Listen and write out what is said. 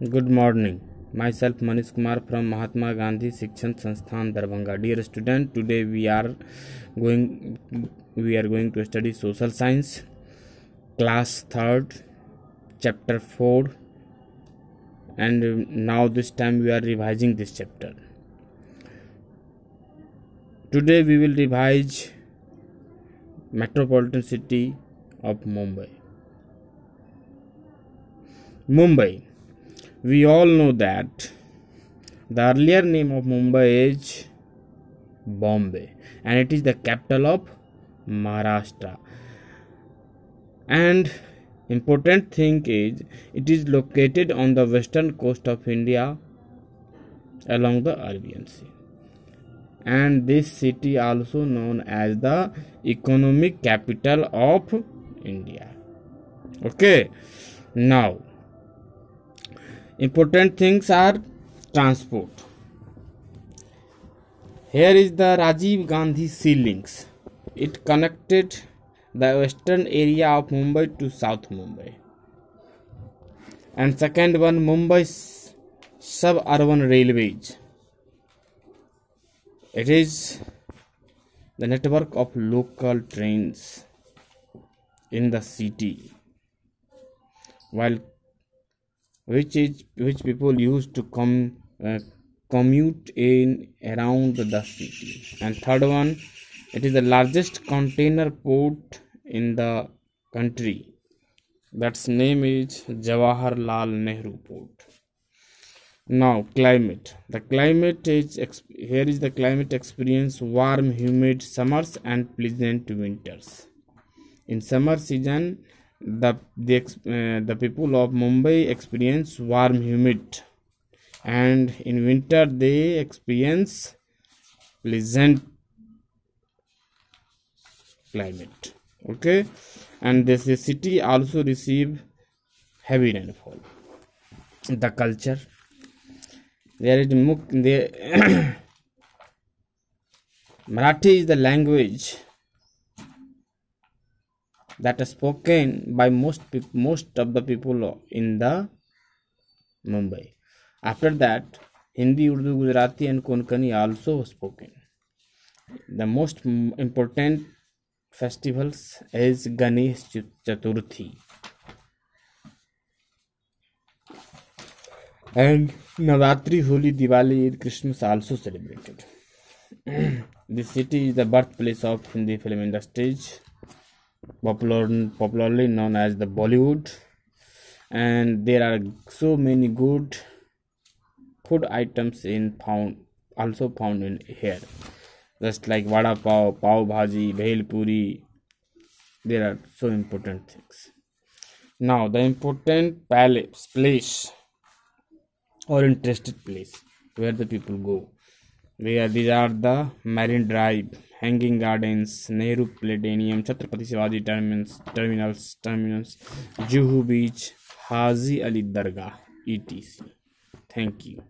Good morning. Myself Manish Kumar from Mahatma Gandhi Shikshan Sansthan Darbhanga. Dear student, today we are going we are going to study social science class 3rd chapter 4 and now this time we are revising this chapter. Today we will revise metropolitan city of Mumbai. Mumbai we all know that the earlier name of Mumbai is Bombay and it is the capital of Maharashtra. And important thing is it is located on the western coast of India along the Arabian Sea. And this city also known as the economic capital of India. Okay. Now important things are transport. Here is the rajiv gandhi sea links it connected the western area of mumbai to south mumbai. And second one mumbai suburban railways. It is the network of local trains in the city. While which is which people used to come uh, commute in around the city and third one it is the largest container port in the country. That's name is jawaharlal nehru port. Now climate. The climate is here is the climate experience warm humid summers and pleasant winters. In summer season the the, uh, the people of mumbai experience warm humid. And in winter they experience pleasant climate. Okay? And this city also receive heavy rainfall. The culture. There is muk the marathi is the language that is spoken by most most of the people in the Mumbai. After that, Hindi, Urdu, Gujarati, and Konkani also spoken. The most important festivals is Ganesh Chaturthi and Navratri, Holi, Diwali, Eid, Christmas also celebrated. this city is the birthplace of Hindi film industry popular popularly known as the bollywood. And there are so many good food items in found also found in here. Just like vada pav pav bhaji bhel puri. There are so important things. Now the important palace place or interested place where the people go. Where these are the marine drive hanging gardens Nehru planetarium Chhatrapati Shivaji terminus terminals terminals Juhu beach Haji Ali Dargah E thank you